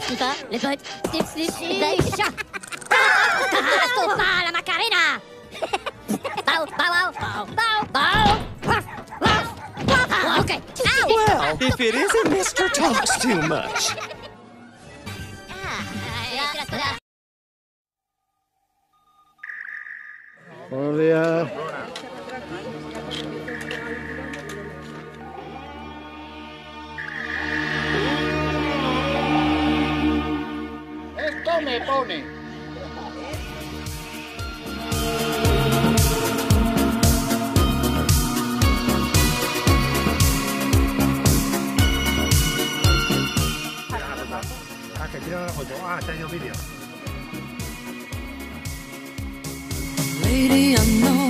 Sniffer, leopard, sniff, sniff, sniff, chat. Ah, Stoppa la Macarena! Bow, bow, bow, bow, bow. Okay. Well, if it isn't Mr. Talks Too Much. Olha. Esto me pone. Ah, que tiene una foto. Ah, está en el vídeo. Lady, I know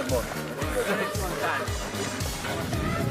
Tá mostra, mostra.